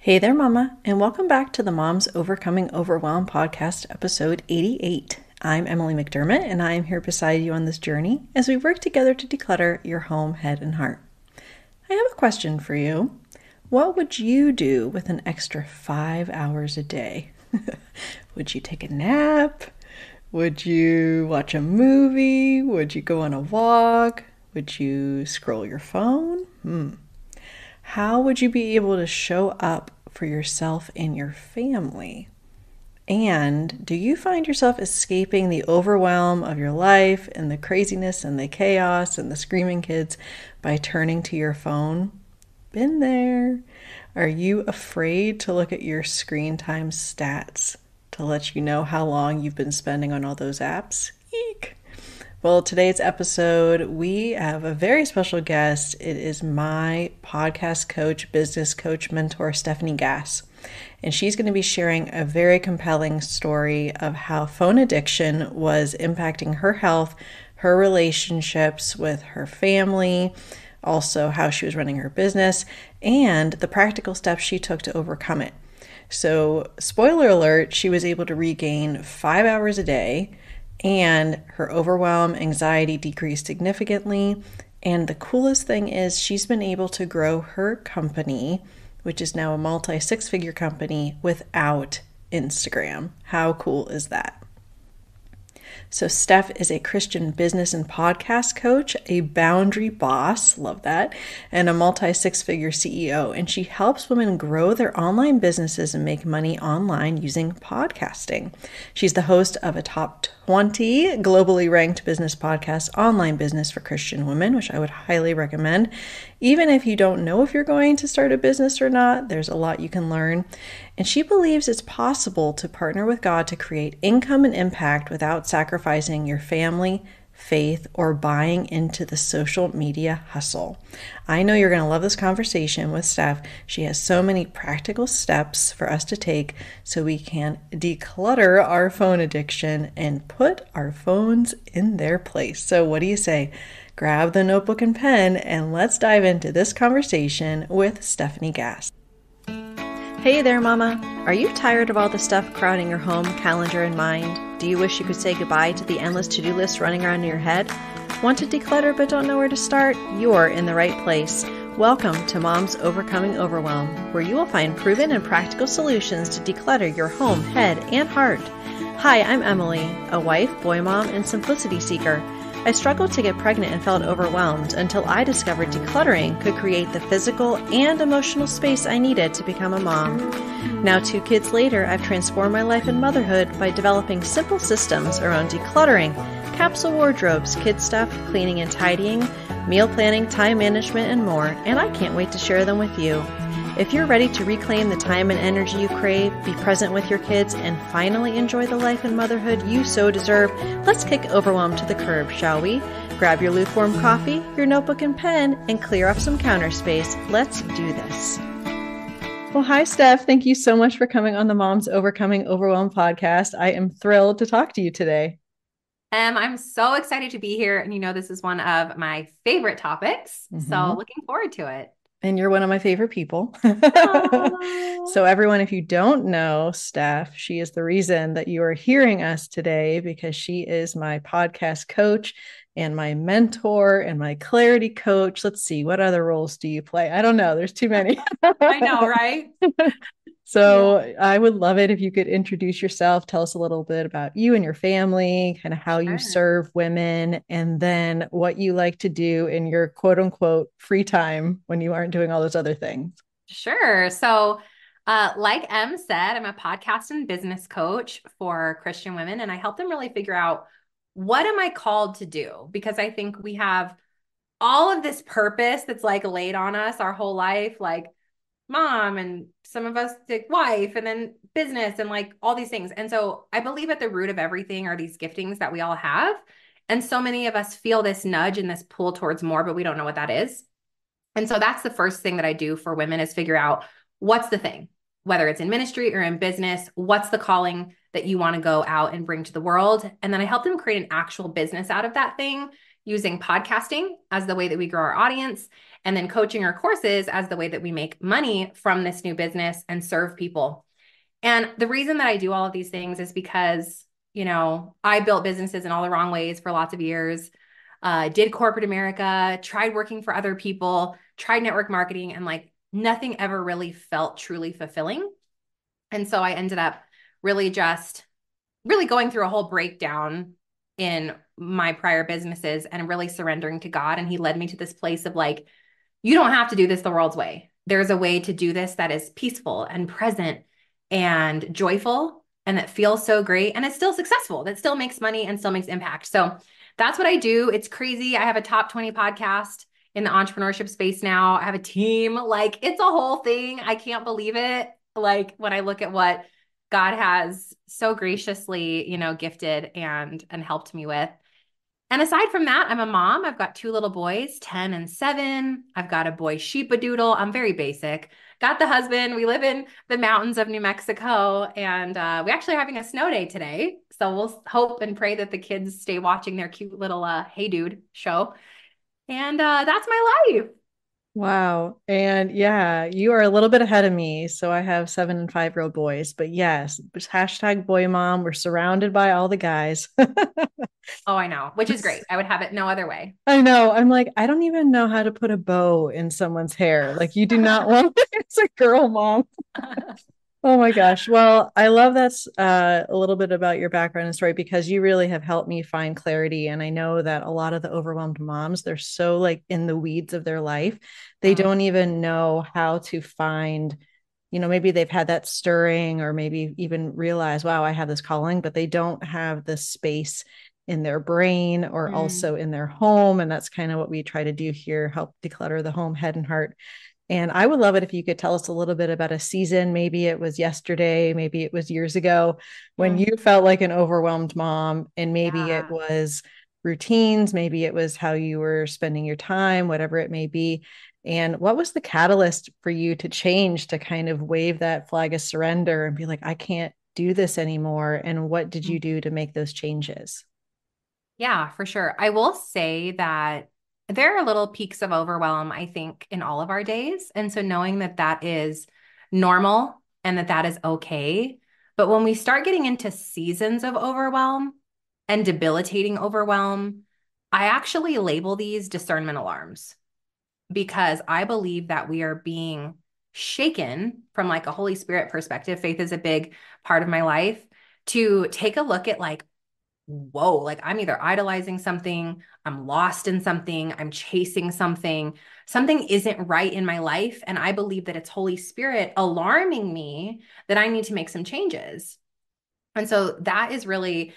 Hey there, Mama, and welcome back to the Moms Overcoming Overwhelm podcast, episode 88. I'm Emily McDermott, and I am here beside you on this journey as we work together to declutter your home, head, and heart. I have a question for you. What would you do with an extra five hours a day? would you take a nap? Would you watch a movie? Would you go on a walk? Would you scroll your phone? Hmm. How would you be able to show up for yourself and your family? And do you find yourself escaping the overwhelm of your life and the craziness and the chaos and the screaming kids by turning to your phone? Been there. Are you afraid to look at your screen time stats to let you know how long you've been spending on all those apps? Eek. Well, today's episode, we have a very special guest. It is my podcast coach, business coach, mentor, Stefanie Gass. And she's going to be sharing a very compelling story of how phone addiction was impacting her health, her relationships with her family, also how she was running her business, and the practical steps she took to overcome it. So, spoiler alert, she was able to regain five hours a day and her overwhelm, anxiety decreased significantly. And the coolest thing is, she's been able to grow her company, which is now a multi six figure company, without Instagram. How cool is that? So, Steph is a Christian business and podcast coach, a boundary boss, love that, and a multi six figure CEO. And she helps women grow their online businesses and make money online using podcasting. She's the host of a top 20 globally ranked business podcast, Online Business for Christian Women, which I would highly recommend. Even if you don't know if you're going to start a business or not, there's a lot you can learn. And she believes it's possible to partner with God to create income and impact without sacrificing your family, faith, or buying into the social media hustle. I know you're going to love this conversation with Steph. She has so many practical steps for us to take so we can declutter our phone addiction and put our phones in their place. So, what do you say? Grab the notebook and pen and let's dive into this conversation with Stefanie Gass. Hey there, Mama. Are you tired of all the stuff crowding your home, calendar, and mind? Do you wish you could say goodbye to the endless to do list running around in your head? Want to declutter but don't know where to start? You're in the right place. Welcome to Mom's Overcoming Overwhelm, where you will find proven and practical solutions to declutter your home, head, and heart. Hi, I'm Emily, a wife, boy mom, and simplicity seeker. I struggled to get pregnant and felt overwhelmed until I discovered decluttering could create the physical and emotional space I needed to become a mom. Now, two kids later, I've transformed my life and motherhood by developing simple systems around decluttering, capsule wardrobes, kid stuff, cleaning and tidying, meal planning, time management, and more, and I can't wait to share them with you. If you're ready to reclaim the time and energy you crave, be present with your kids, and finally enjoy the life and motherhood you so deserve, let's kick overwhelm to the curb, shall we? Grab your lukewarm coffee, your notebook and pen, and clear off some counter space. Let's do this. Well, hi, Steph. Thank you so much for coming on the Moms Overcoming Overwhelm podcast. I am thrilled to talk to you today. Um, I'm so excited to be here. And you know, this is one of my favorite topics. Mm-hmm. So looking forward to it and you're one of my favorite people. so, everyone, if you don't know Steph, she is the reason that you are hearing us today because she is my podcast coach and my mentor and my clarity coach. Let's see, what other roles do you play? I don't know. There's too many. I know, right? So yeah. I would love it if you could introduce yourself, tell us a little bit about you and your family, kind of how sure. you serve women, and then what you like to do in your quote unquote free time when you aren't doing all those other things. Sure. So, uh, like Em said, I'm a podcast and business coach for Christian women, and I help them really figure out what am I called to do? Because I think we have all of this purpose that's like laid on us our whole life, like mom and some of us did wife and then business and like all these things. And so I believe at the root of everything are these giftings that we all have. And so many of us feel this nudge and this pull towards more, but we don't know what that is. And so that's the first thing that I do for women is figure out what's the thing, whether it's in ministry or in business, what's the calling that you want to go out and bring to the world. And then I help them create an actual business out of that thing using podcasting as the way that we grow our audience and then coaching or courses as the way that we make money from this new business and serve people. And the reason that I do all of these things is because, you know, I built businesses in all the wrong ways for lots of years. Uh, did corporate America, tried working for other people, tried network marketing, and like nothing ever really felt truly fulfilling. And so I ended up really just really going through a whole breakdown in my prior businesses and really surrendering to God. And He led me to this place of like, you don't have to do this the world's way. There's a way to do this that is peaceful and present and joyful and that feels so great and it's still successful, that still makes money and still makes impact. So that's what I do. It's crazy. I have a top 20 podcast in the entrepreneurship space now. I have a team. Like it's a whole thing. I can't believe it. Like when I look at what God has so graciously, you know, gifted and and helped me with. And aside from that, I'm a mom. I've got two little boys, 10 and 7. I've got a boy sheepadoodle. I'm very basic. Got the husband. We live in the mountains of New Mexico and uh, we actually are having a snow day today. So we'll hope and pray that the kids stay watching their cute little uh, Hey Dude show. And uh, that's my life. Wow. And yeah, you are a little bit ahead of me. So I have seven and five year old boys. But yes, hashtag boy mom. We're surrounded by all the guys. oh, I know, which is great. I would have it no other way. I know. I'm like, I don't even know how to put a bow in someone's hair. Like, you do not want it's a girl mom. Oh my gosh. Well, I love that's uh, a little bit about your background and story because you really have helped me find clarity. And I know that a lot of the overwhelmed moms, they're so like in the weeds of their life. They uh-huh. don't even know how to find, you know, maybe they've had that stirring or maybe even realize, wow, I have this calling, but they don't have the space in their brain or mm. also in their home. And that's kind of what we try to do here help declutter the home, head, and heart and I would love it if you could tell us a little bit about a season. Maybe it was yesterday, maybe it was years ago when mm-hmm. you felt like an overwhelmed mom, and maybe yeah. it was routines, maybe it was how you were spending your time, whatever it may be. And what was the catalyst for you to change to kind of wave that flag of surrender and be like, I can't do this anymore? And what did you mm. do to make those changes? Yeah, for sure. I will say that there are little peaks of overwhelm, I think, in all of our days. And so knowing that that is normal and that that is okay. But when we start getting into seasons of overwhelm and debilitating overwhelm, I actually label these discernment alarms because I believe that we are being shaken from like a Holy Spirit perspective. Faith is a big part of my life to take a look at like, whoa, like I'm either idolizing something, I'm lost in something, I'm chasing something, something isn't right in my life. And I believe that it's Holy Spirit alarming me that I need to make some changes. And so that is really,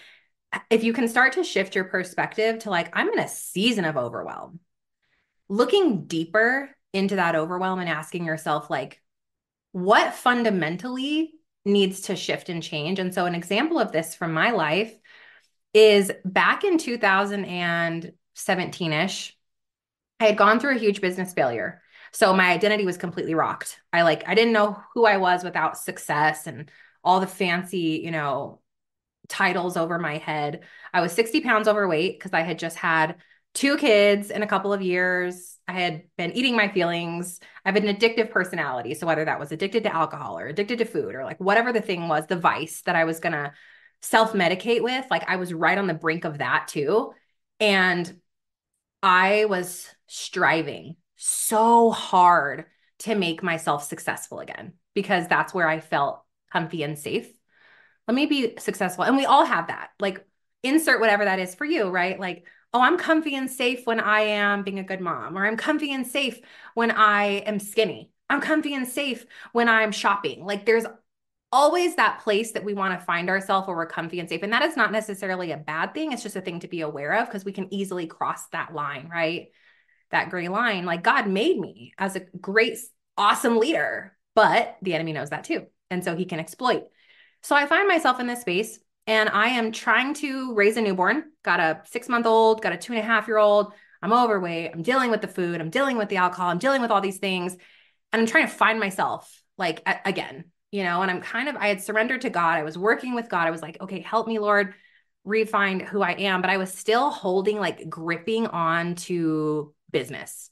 if you can start to shift your perspective to like, I'm in a season of overwhelm, looking deeper into that overwhelm and asking yourself, like, what fundamentally needs to shift and change? And so, an example of this from my life is back in 2017 ish, I had gone through a huge business failure. So my identity was completely rocked. I like, I didn't know who I was without success and all the fancy, you know, titles over my head. I was 60 pounds overweight because I had just had two kids in a couple of years. I had been eating my feelings. I have an addictive personality. So whether that was addicted to alcohol or addicted to food or like whatever the thing was, the vice that I was going to self medicate with, like I was right on the brink of that too. And I was striving so hard to make myself successful again because that's where I felt comfy and safe. Let me be successful. And we all have that. Like, insert whatever that is for you, right? Like, oh, I'm comfy and safe when I am being a good mom, or I'm comfy and safe when I am skinny. I'm comfy and safe when I'm shopping. Like, there's always that place that we want to find ourselves where we're comfy and safe. And that is not necessarily a bad thing. It's just a thing to be aware of because we can easily cross that line, right? That gray line. Like God made me as a great, awesome leader, but the enemy knows that too. And so he can exploit. So I find myself in this space and I am trying to raise a newborn, got a six month old, got a two and a half year old. I'm overweight. I'm dealing with the food. I'm dealing with the alcohol. I'm dealing with all these things. And I'm trying to find myself like again you know, and I'm kind of, I had surrendered to God. I was working with God. I was like, okay, help me, Lord, refine who I am. But I was still holding, like gripping on to business.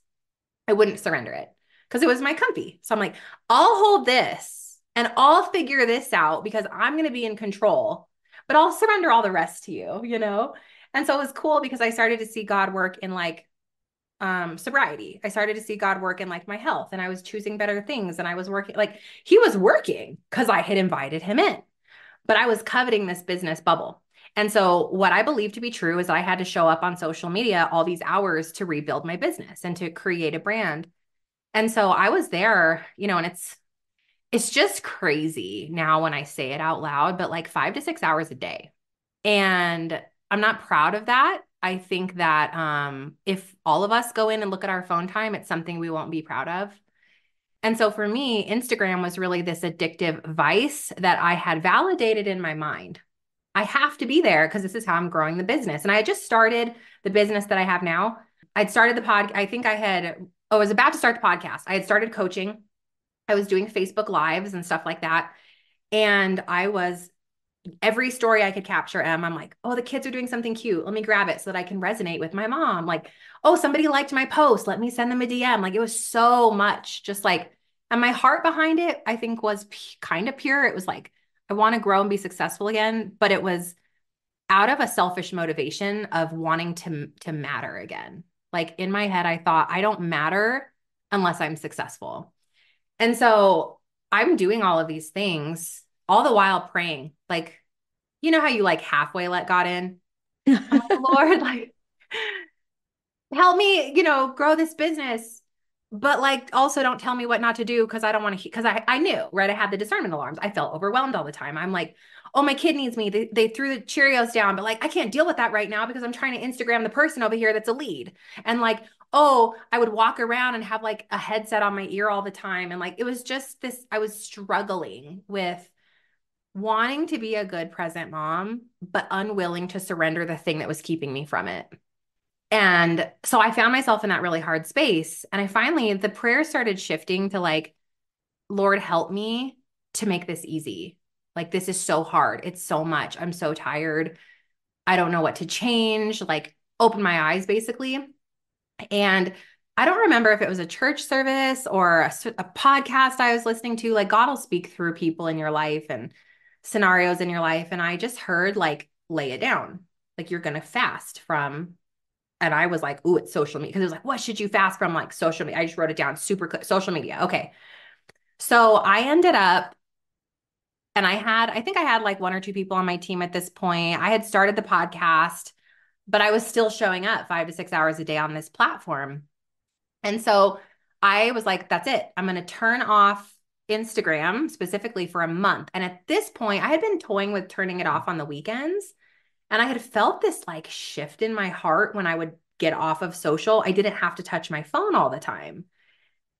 I wouldn't surrender it because it was my comfy. So I'm like, I'll hold this and I'll figure this out because I'm going to be in control, but I'll surrender all the rest to you, you know? And so it was cool because I started to see God work in like um sobriety. I started to see God work in like my health and I was choosing better things and I was working like he was working cuz I had invited him in. But I was coveting this business bubble. And so what I believe to be true is I had to show up on social media all these hours to rebuild my business and to create a brand. And so I was there, you know, and it's it's just crazy now when I say it out loud, but like 5 to 6 hours a day. And I'm not proud of that. I think that um, if all of us go in and look at our phone time, it's something we won't be proud of. And so for me, Instagram was really this addictive vice that I had validated in my mind. I have to be there because this is how I'm growing the business. And I just started the business that I have now. I'd started the pod. I think I had, oh, I was about to start the podcast. I had started coaching. I was doing Facebook lives and stuff like that. And I was every story I could capture Em, I'm like, oh, the kids are doing something cute. Let me grab it so that I can resonate with my mom. Like, oh, somebody liked my post. Let me send them a DM. Like, it was so much just like, and my heart behind it, I think, was p- kind of pure. It was like, I want to grow and be successful again, but it was out of a selfish motivation of wanting to to matter again. Like in my head, I thought I don't matter unless I'm successful. And so I'm doing all of these things all the while praying, like, you know how you like halfway let God in? like, Lord, like, help me, you know, grow this business. But like, also don't tell me what not to do because I don't want to, because I, I knew, right? I had the discernment alarms. I felt overwhelmed all the time. I'm like, oh, my kid needs me. They, they threw the Cheerios down, but like, I can't deal with that right now because I'm trying to Instagram the person over here that's a lead. And like, oh, I would walk around and have like a headset on my ear all the time. And like, it was just this, I was struggling with wanting to be a good present mom, but unwilling to surrender the thing that was keeping me from it. And so I found myself in that really hard space. And I finally, the prayer started shifting to like, Lord, help me to make this easy. Like, this is so hard. It's so much. I'm so tired. I don't know what to change. Like, open my eyes, basically. And I don't remember if it was a church service or a, a podcast I was listening to. Like, God will speak through people in your life. And scenarios in your life and I just heard like lay it down. Like you're going to fast from and I was like, "Ooh, it's social media." Because it was like, "What should you fast from?" Like social media. I just wrote it down. Super quick. Social media. Okay. So I ended up, and I had, I think I had like one or two people on my team at this point. I had started the podcast, but I was still showing up five to six hours a day on this platform. And so I was like, "That's it. I'm going to turn off Instagram specifically for a month. And at this point, I had been toying with turning it off on the weekends. And I had felt this like shift in my heart when I would get off of social. I didn't have to touch my phone all the time.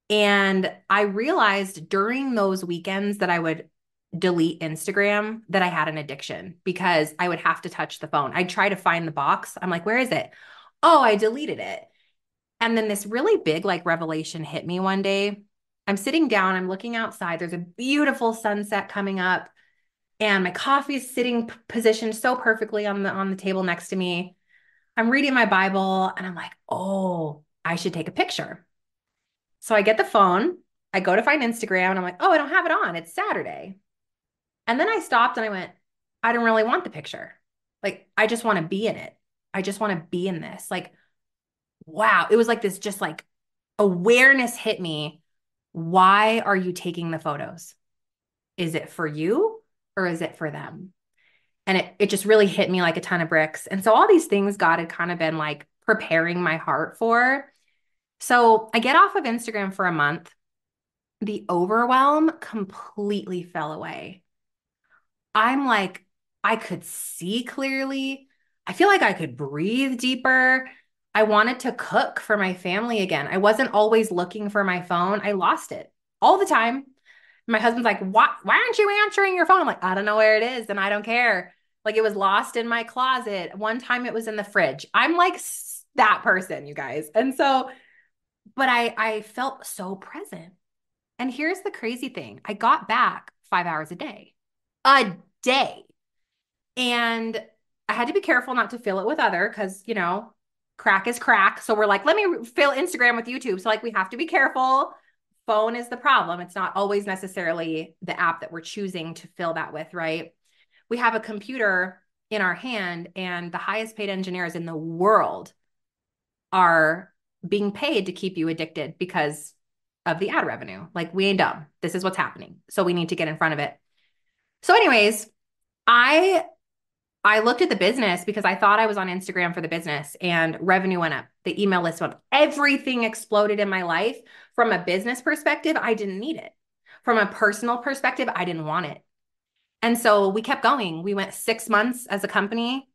And I realized during those weekends that I would delete Instagram that I had an addiction because I would have to touch the phone. I'd try to find the box. I'm like, where is it? Oh, I deleted it. And then this really big like revelation hit me one day I'm sitting down, I'm looking outside. There's a beautiful sunset coming up, and my coffee is sitting positioned so perfectly on the on the table next to me. I'm reading my Bible and I'm like, "Oh, I should take a picture." So I get the phone, I go to find Instagram and I'm like, "Oh, I don't have it on. It's Saturday." And then I stopped and I went, "I don't really want the picture. Like I just want to be in it. I just want to be in this." Like wow, it was like this just like awareness hit me why are you taking the photos? Is it for you or is it for them? And it, it just really hit me like a ton of bricks. And so all these things God had kind of been like preparing my heart for. So I get off of Instagram for a month. The overwhelm completely fell away. I'm like, I could see clearly. I feel like I could breathe deeper. I wanted to cook for my family again. I wasn't always looking for my phone. I lost it all the time. My husband's like, why, why aren't you answering your phone? I'm like, I don't know where it is and I don't care. Like it was lost in my closet. One time it was in the fridge. I'm like that person, you guys. And so, but I I felt so present. And here's the crazy thing. I got back 5 hours a day. A day. And I had to be careful not to fill it with other cuz, you know, crack is crack. So we're like, let me fill Instagram with YouTube. So like we have to be careful. Phone is the problem. It's not always necessarily the app that we're choosing to fill that with, right? We have a computer in our hand and the highest paid engineers in the world are being paid to keep you addicted because of the ad revenue. Like we ain't dumb. This is what's happening. So we need to get in front of it. So anyways, I I looked at the business because I thought I was on Instagram for the business and revenue went up. The email list went up. Everything exploded in my life. From a business perspective, I didn't need it. From a personal perspective, I didn't want it. And so we kept going. We went six months as a company.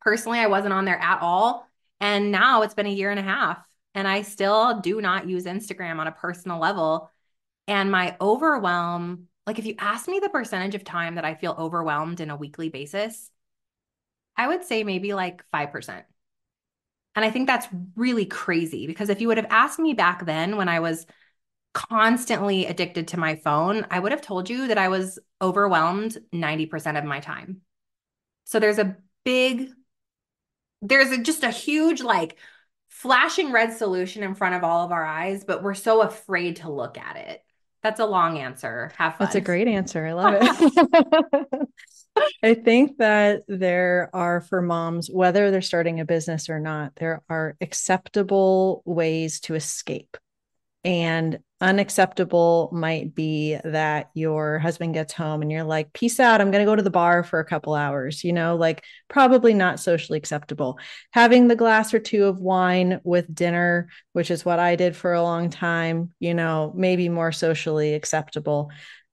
Personally, I wasn't on there at all. And now it's been a year and a half, and I still do not use Instagram on a personal level. And my overwhelm like if you ask me the percentage of time that I feel overwhelmed in a weekly basis, I would say maybe like 5%. And I think that's really crazy because if you would have asked me back then when I was constantly addicted to my phone, I would have told you that I was overwhelmed 90% of my time. So there's a big, there's a, just a huge, like, flashing red solution in front of all of our eyes, but we're so afraid to look at it. That's a long answer. Have fun. That's a great answer. I love it. I think that there are for moms, whether they're starting a business or not, there are acceptable ways to escape. And unacceptable might be that your husband gets home and you're like, peace out. I'm going to go to the bar for a couple hours, you know, like probably not socially acceptable. Having the glass or two of wine with dinner, which is what I did for a long time, you know, maybe more socially acceptable.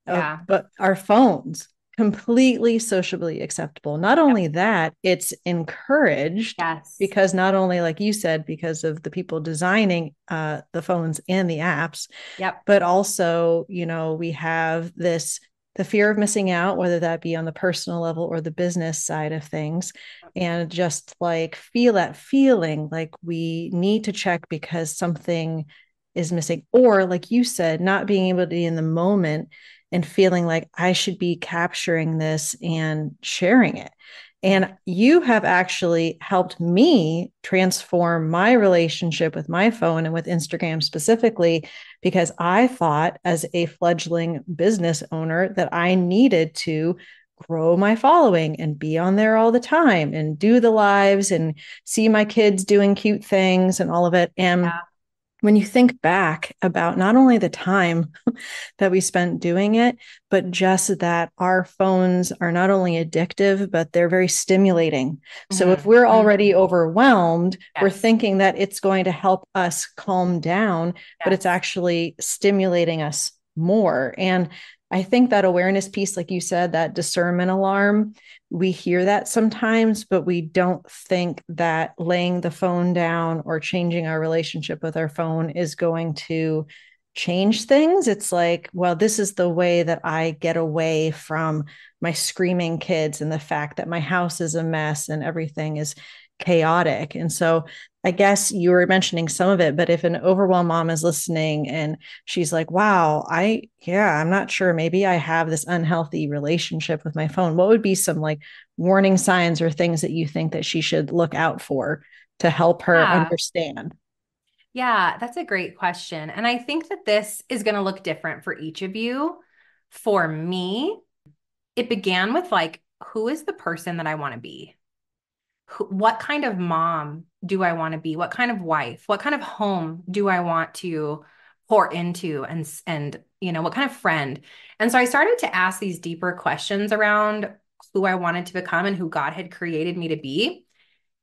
Uh, yeah. Uh, but our phones, completely sociably acceptable. Not only that, it's encouraged yes. because not only, like you said, because of the people designing uh, the phones and the apps, yep. but also, you know, we have this the fear of missing out, whether that be on the personal level or the business side of things, and just like feel that feeling like we need to check because something is missing, or like you said, not being able to be in the moment and feeling like I should be capturing this and sharing it. And you have actually helped me transform my relationship with my phone and with Instagram specifically, because I thought as a fledgling business owner that I needed to grow my following and be on there all the time and do the lives and see my kids doing cute things and all of it. And yeah when you think back about not only the time that we spent doing it, but just that our phones are not only addictive, but they're very stimulating. Mm-hmm. So if we're mm-hmm. already overwhelmed, yes. we're thinking that it's going to help us calm down, yes. but it's actually stimulating us more. And I think that awareness piece, like you said, that discernment alarm, we hear that sometimes, but we don't think that laying the phone down or changing our relationship with our phone is going to change things. It's like, well, this is the way that I get away from my screaming kids and the fact that my house is a mess and everything is chaotic. And so I guess you were mentioning some of it, but if an overwhelmed mom is listening and she's like, wow, I, yeah, I'm not sure. Maybe I have this unhealthy relationship with my phone. What would be some like warning signs or things that you think that she should look out for to help her yeah. understand? Yeah, that's a great question. And I think that this is going to look different for each of you. For me, it began with like, who is the person that I want to be? What kind of mom do I want to be? What kind of wife? What kind of home do I want to pour into and and you know, what kind of friend? And so I started to ask these deeper questions around who I wanted to become and who God had created me to be.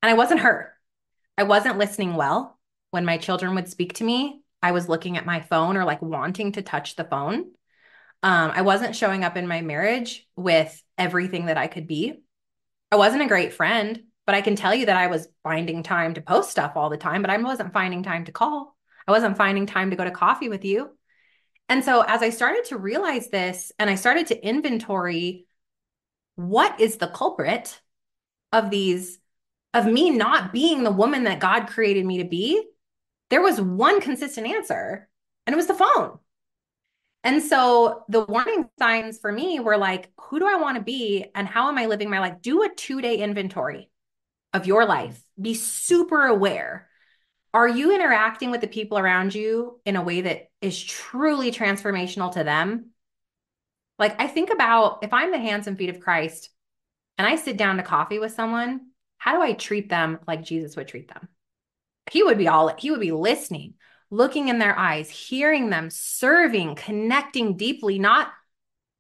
And I wasn't her. I wasn't listening well when my children would speak to me. I was looking at my phone or like wanting to touch the phone. Um, I wasn't showing up in my marriage with everything that I could be. I wasn't a great friend. But I can tell you that I was finding time to post stuff all the time, but I wasn't finding time to call. I wasn't finding time to go to coffee with you. And so as I started to realize this and I started to inventory what is the culprit of these, of me not being the woman that God created me to be, there was one consistent answer, and it was the phone. And so the warning signs for me were like, who do I want to be and how am I living my life? Do a two day inventory of your life be super aware. Are you interacting with the people around you in a way that is truly transformational to them? Like, I think about if I'm the hands and feet of Christ and I sit down to coffee with someone, how do I treat them like Jesus would treat them? He would be all, he would be listening, looking in their eyes, hearing them, serving, connecting deeply, not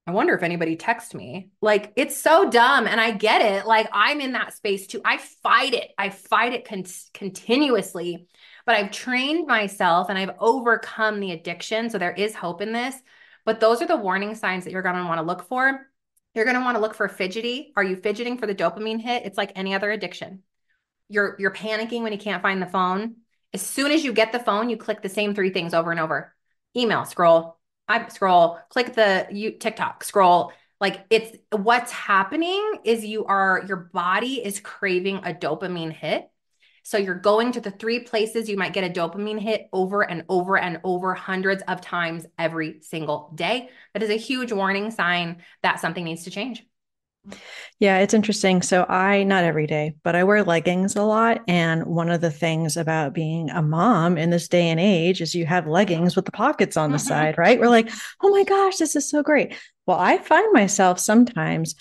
I wonder if anybody texts me. Like it's so dumb and I get it. Like I'm in that space too. I fight it. I fight it con- continuously. But I've trained myself and I've overcome the addiction. So there is hope in this. But those are the warning signs that you're going to want to look for. You're going to want to look for fidgety. Are you fidgeting for the dopamine hit? It's like any other addiction. You're you're panicking when you can't find the phone. As soon as you get the phone, you click the same three things over and over. Email, scroll, I scroll, click the you TikTok, scroll. Like it's what's happening is you are your body is craving a dopamine hit. So you're going to the three places you might get a dopamine hit over and over and over hundreds of times every single day. That is a huge warning sign that something needs to change. Yeah, it's interesting. So I not every day, but I wear leggings a lot. And one of the things about being a mom in this day and age is you have leggings with the pockets on the mm-hmm. side, right? We're like, oh my gosh, this is so great. Well, I find myself sometimes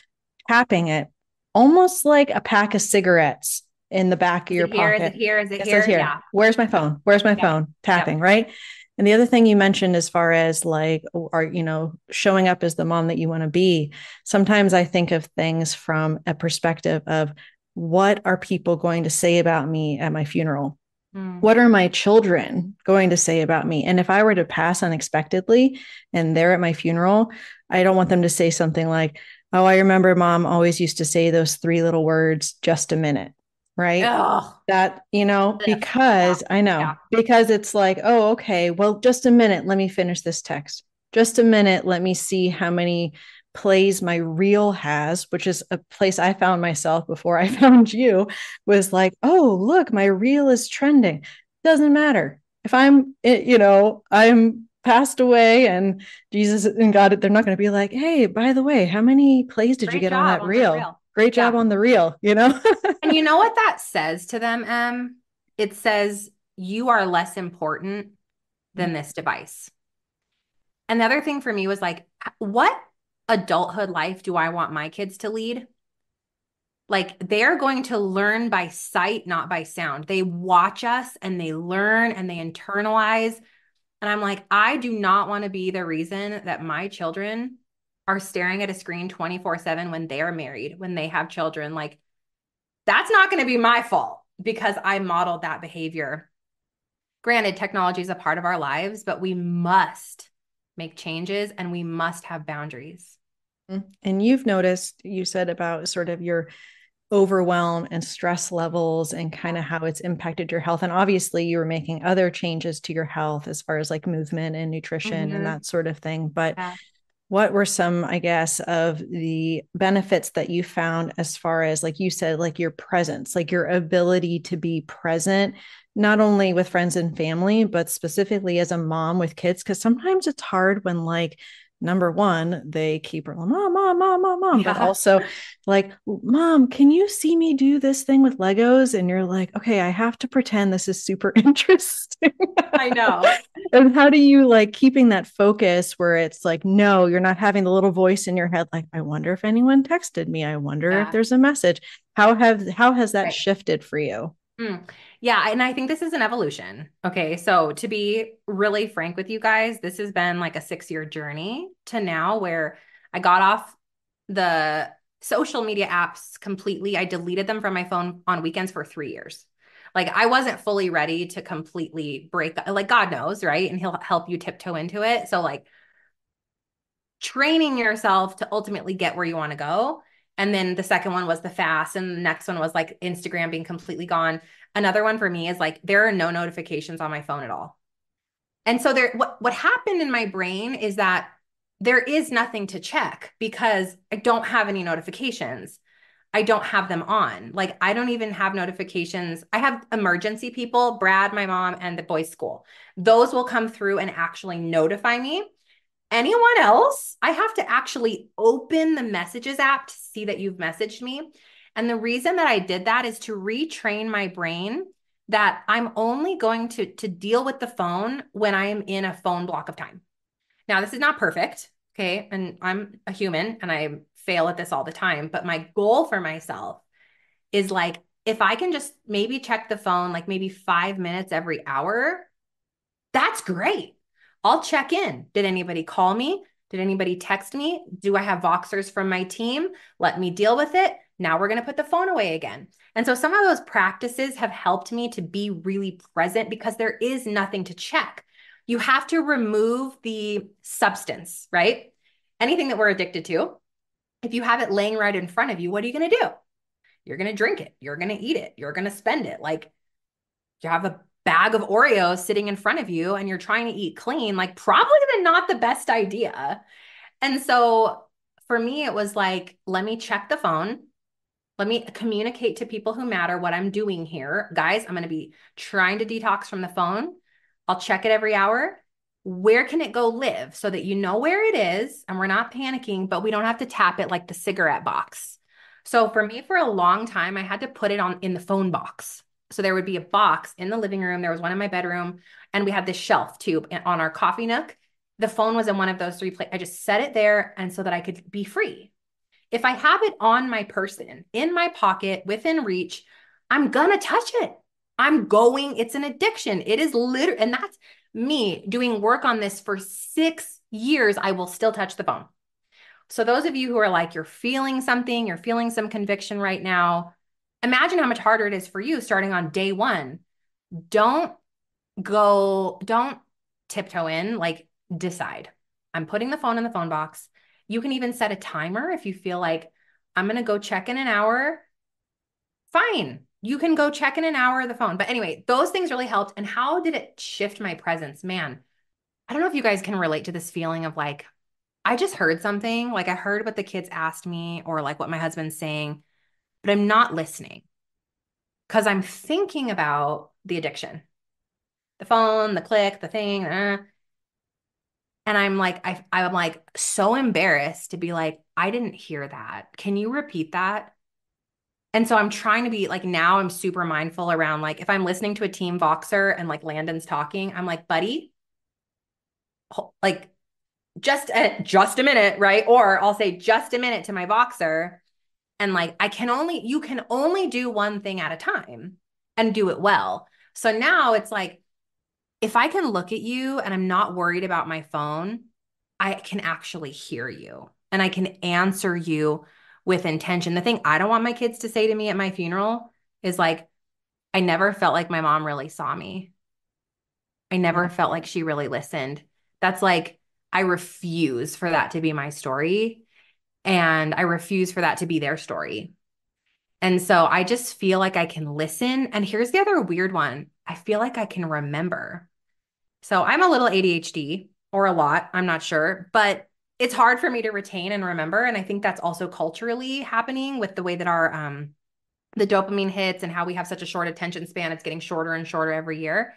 tapping it almost like a pack of cigarettes in the back of your here, pocket. Is it here? Is it, here? here? Yeah. Where's my phone? Where's my yeah. phone? Tapping, yeah. right? And the other thing you mentioned as far as like are you know showing up as the mom that you want to be, sometimes I think of things from a perspective of what are people going to say about me at my funeral? Mm. What are my children going to say about me? And if I were to pass unexpectedly and they're at my funeral, I don't want them to say something like, "Oh, I remember mom always used to say those three little words, just a minute." Right? Ugh. That, you know, because yeah. I know, yeah. because it's like, oh, okay, well, just a minute, let me finish this text. Just a minute, let me see how many plays my reel has, which is a place I found myself before I found you, was like, oh, look, my reel is trending. Doesn't matter. If I'm, eh, you know, I'm passed away and Jesus and God, they're not going to be like, hey, by the way, how many plays did Great you get on that reel? Great job yeah. on the reel, you know? and you know what that says to them, Em? It says, you are less important than this device. And the other thing for me was like, what adulthood life do I want my kids to lead? Like they're going to learn by sight, not by sound. They watch us and they learn and they internalize. And I'm like, I do not want to be the reason that my children are staring at a screen 24 7 when they are married, when they have children. Like, that's not going to be my fault because I modeled that behavior. Granted, technology is a part of our lives, but we must make changes and we must have boundaries. Mm-hmm. And you've noticed, you said about sort of your overwhelm and stress levels and kind of how it's impacted your health. And obviously, you were making other changes to your health as far as like movement and nutrition mm-hmm. and that sort of thing. But yeah what were some i guess of the benefits that you found as far as like you said like your presence like your ability to be present not only with friends and family but specifically as a mom with kids? Because sometimes it's hard when like number one, they keep her, mom, mom, mom, mom, mom, yeah. but also like, mom, can you see me do this thing with Legos? And you're like, okay, I have to pretend this is super interesting. I know. and how do you like keeping that focus where it's like, no, you're not having the little voice in your head, like, I wonder if anyone texted me. I wonder yeah. if there's a message. How have how has that right. shifted for you? Mm. Yeah. And I think this is an evolution. Okay. So, to be really frank with you guys, this has been like a six year journey to now where I got off the social media apps completely. I deleted them from my phone on weekends for three years. Like, I wasn't fully ready to completely break, like, God knows, right? And He'll help you tiptoe into it. So, like, training yourself to ultimately get where you want to go and then the second one was the fast. And the next one was like Instagram being completely gone. Another one for me is like there are no notifications on my phone at all. And so there what what happened in my brain is that there is nothing to check because I don't have any notifications. I don't have them on. Like I don't even have notifications. I have emergency people, Brad, my mom, and the boys' school. Those will come through and actually notify me anyone else, I have to actually open the messages app to see that you've messaged me. And the reason that I did that is to retrain my brain that I'm only going to, to deal with the phone when I am in a phone block of time. Now, this is not perfect. Okay. And I'm a human and I fail at this all the time. But my goal for myself is like, if I can just maybe check the phone like maybe five minutes every hour, that's great. I'll check in. Did anybody call me? Did anybody text me? Do I have Voxers from my team? Let me deal with it. Now we're going to put the phone away again. And so some of those practices have helped me to be really present because there is nothing to check. You have to remove the substance, right? Anything that we're addicted to, if you have it laying right in front of you, what are you going to do? You're going to drink it. You're going to eat it. You're going to spend it. Like you have a bag of Oreos sitting in front of you and you're trying to eat clean, like probably the, not the best idea. And so for me, it was like, let me check the phone. Let me communicate to people who matter what I'm doing here. Guys, I'm going to be trying to detox from the phone. I'll check it every hour. Where can it go live so that you know where it is and we're not panicking, but we don't have to tap it like the cigarette box. So for me, for a long time, I had to put it on in the phone box. So there would be a box in the living room. There was one in my bedroom, and we had this shelf too on our coffee nook. The phone was in one of those three places. I just set it there, and so that I could be free. If I have it on my person, in my pocket, within reach, I'm gonna touch it. I'm going, it's an addiction. It is literally, and that's me doing work on this for six years. I will still touch the phone. So, those of you who are like, you're feeling something, you're feeling some conviction right now, imagine how much harder it is for you starting on day one. Don't go, don't tiptoe in, like decide. I'm putting the phone in the phone box. You can even set a timer if you feel like I'm going to go check in an hour. Fine. You can go check in an hour of the phone. But anyway, those things really helped. And how did it shift my presence? Man, I don't know if you guys can relate to this feeling of like, I just heard something, like I heard what the kids asked me or like what my husband's saying but I'm not listening because I'm thinking about the addiction, the phone, the click, the thing. Uh, and I'm like, I, I'm like so embarrassed to be like, I didn't hear that. Can you repeat that? And so I'm trying to be like, now I'm super mindful around like, if I'm listening to a team Voxer and like Landon's talking, I'm like, buddy, like just a, just a minute, right? Or I'll say just a minute to my Voxer and like i can only you can only do one thing at a time and do it well. So now it's like if i can look at you and i'm not worried about my phone i can actually hear you and i can answer you with intention. The thing i don't want my kids to say to me at my funeral is like i never felt like my mom really saw me. I never mm-hmm. felt like she really listened. That's like i refuse for that to be my story and I refuse for that to be their story. And so I just feel like I can listen. And here's the other weird one I feel like I can remember. So I'm a little ADHD or a lot, I'm not sure, but it's hard for me to retain and remember. And I think that's also culturally happening with the way that our, um, the dopamine hits and how we have such a short attention span. It's getting shorter and shorter every year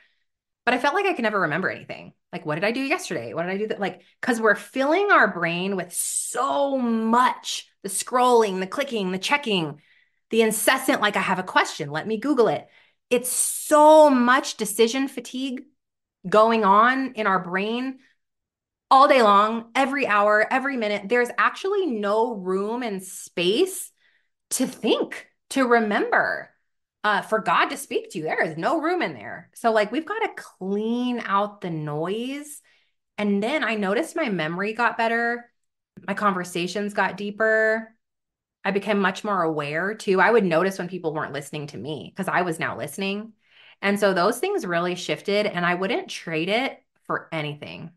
but I felt like I could never remember anything. Like, what did I do yesterday? What did I do that? Like, because we're filling our brain with so much the scrolling, the clicking, the checking, the incessant, like, I have a question, let me Google it. It's so much decision fatigue going on in our brain all day long, every hour, every minute. There's actually no room and space to think, to remember uh, for God to speak to you. There is no room in there. So, like, we've got to clean out the noise. And then I noticed my memory got better, my conversations got deeper. I became much more aware too. I would notice when people weren't listening to me because I was now listening. And so those things really shifted, and I wouldn't trade it for anything.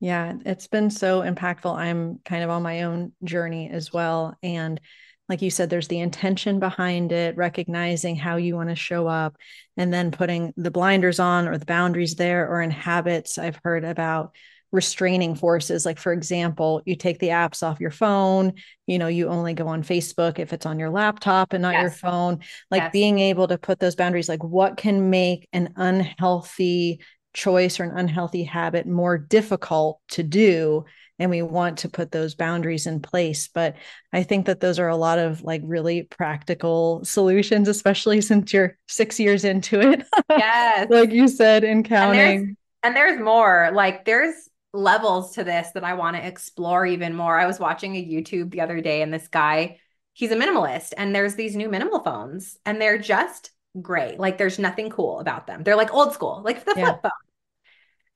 Yeah, it's been so impactful. I'm kind of on my own journey as well. And like you said there's the intention behind it recognizing how you want to show up and then putting the blinders on or the boundaries there or in habits i've heard about restraining forces like for example you take the apps off your phone you know you only go on facebook if it's on your laptop and not yes. your phone like yes. being able to put those boundaries like what can make an unhealthy choice or an unhealthy habit more difficult to do and we want to put those boundaries in place. But I think that those are a lot of like really practical solutions, especially since you're six years into it. Yes. like you said, in counting. And there's, and there's more. Like there's levels to this that I want to explore even more. I was watching a YouTube the other day and this guy, he's a minimalist and there's these new minimal phones and they're just great. Like there's nothing cool about them. They're like old school, like the yeah. flip phone.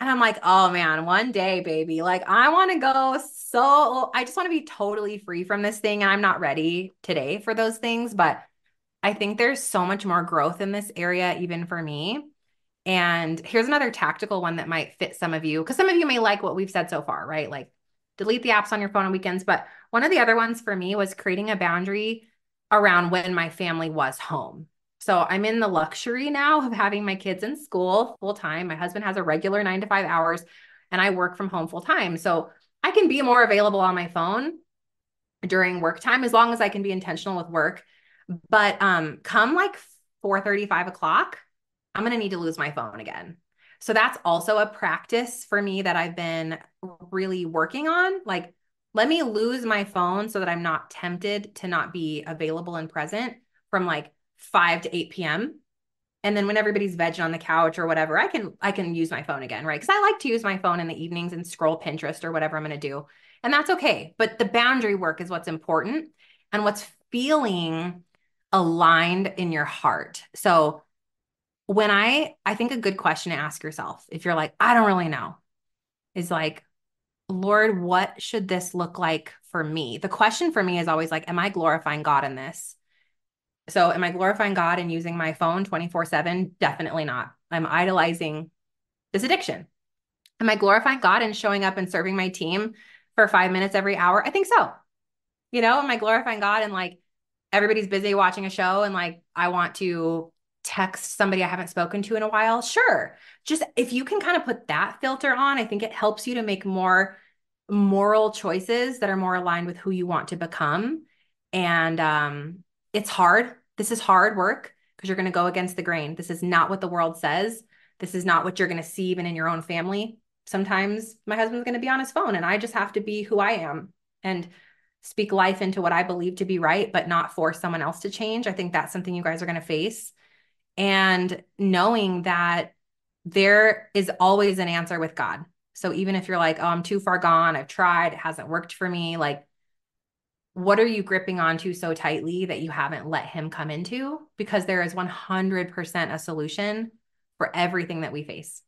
And I'm like, oh man, one day, baby, like I want to go so, I just want to be totally free from this thing. And I'm not ready today for those things. But I think there's so much more growth in this area, even for me. And here's another tactical one that might fit some of you, because some of you may like what we've said so far, right? Like delete the apps on your phone on weekends. But one of the other ones for me was creating a boundary around when my family was home. So I'm in the luxury now of having my kids in school full time. My husband has a regular nine to five hours and I work from home full time. So I can be more available on my phone during work time as long as I can be intentional with work. But um, come like 4 35 o'clock, I'm going to need to lose my phone again. So that's also a practice for me that I've been really working on. Like, let me lose my phone so that I'm not tempted to not be available and present from like 5 to 8 p.m. And then when everybody's vegging on the couch or whatever, I can I can use my phone again, right? Because I like to use my phone in the evenings and scroll Pinterest or whatever I'm going to do. And that's okay. But the boundary work is what's important and what's feeling aligned in your heart. So when I I think a good question to ask yourself if you're like, I don't really know, is like, Lord, what should this look like for me? The question for me is always like, am I glorifying God in this? So, am I glorifying God and using my phone 24 7? Definitely not. I'm idolizing this addiction. Am I glorifying God and showing up and serving my team for five minutes every hour? I think so. You know, am I glorifying God and like everybody's busy watching a show and like I want to text somebody I haven't spoken to in a while? Sure. Just if you can kind of put that filter on, I think it helps you to make more moral choices that are more aligned with who you want to become. And um, it's hard. This is hard work because you're going to go against the grain. This is not what the world says. This is not what you're going to see even in your own family. Sometimes my husband's going to be on his phone and I just have to be who I am and speak life into what I believe to be right, but not force someone else to change. I think that's something you guys are going to face. And knowing that there is always an answer with God. So even if you're like, oh, I'm too far gone, I've tried, it hasn't worked for me, like what are you gripping onto so tightly that you haven't let him come into? Because there is 100% a solution for everything that we face.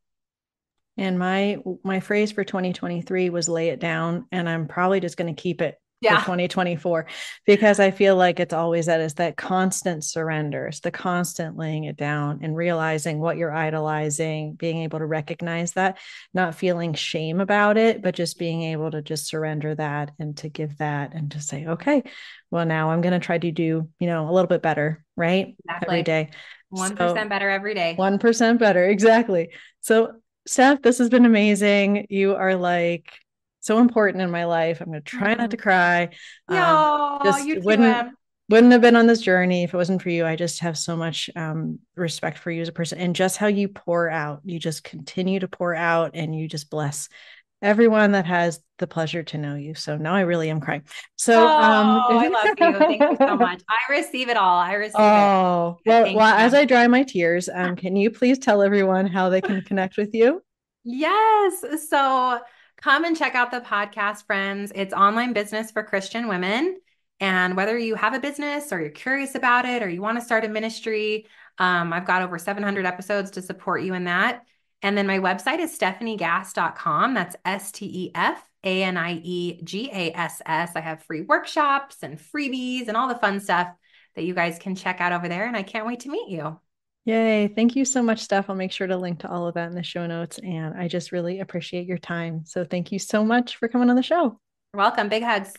And my my phrase for 2023 was lay it down and I'm probably just going to keep it yeah. for 2024 because I feel like it's always that is that constant surrender, it's the constant laying it down and realizing what you're idolizing, being able to recognize that, not feeling shame about it, but just being able to just surrender that and to give that and to say, okay, well, now I'm going to try to do, you know, a little bit better, right? Exactly. Every day. 1% so, better every day. 1% better. Exactly. So, Steph, this has been amazing. You are like, so important in my life. I'm going to try not to mm-hmm. cry. No, um, just you wouldn't, wouldn't have been on this journey if it wasn't for you. I just have so much um, respect for you as a person and just how you pour out. You just continue to pour out and you just bless everyone that has the pleasure to know you. So now I really am crying. So oh, um, I love you. Thank you so much. I receive it all. I receive oh, it. well, well as I dry my tears, um, can you please tell everyone how they can connect with you? Yes. So come and check out the podcast, friends. It's online business for Christian women. And whether you have a business or you're curious about it or you want to start a ministry, um, I've got over 700 episodes to support you in that. And then my website is stefaniegass.com. That's S T E F A N I E G A S S. I have free workshops and freebies and all the fun stuff that you guys can check out over there. And I can't wait to meet you. Yay. Thank you so much, Steph. I'll make sure to link to all of that in the show notes. And I just really appreciate your time. So thank you so much for coming on the show. You're welcome. Big hugs.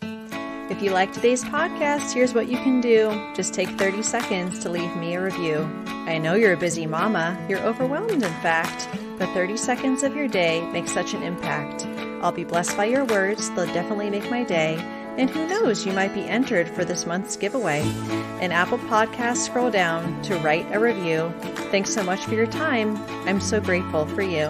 If you like today's podcast, here's what you can do. Just take 30 seconds to leave me a review. I know you're a busy mama, you're overwhelmed, in fact, but 30 seconds of your day makes such an impact. I'll be blessed by your words, they'll definitely make my day. And who knows, you might be entered for this month's giveaway. In Apple Podcasts, scroll down to write a review. Thanks so much for your time. I'm so grateful for you.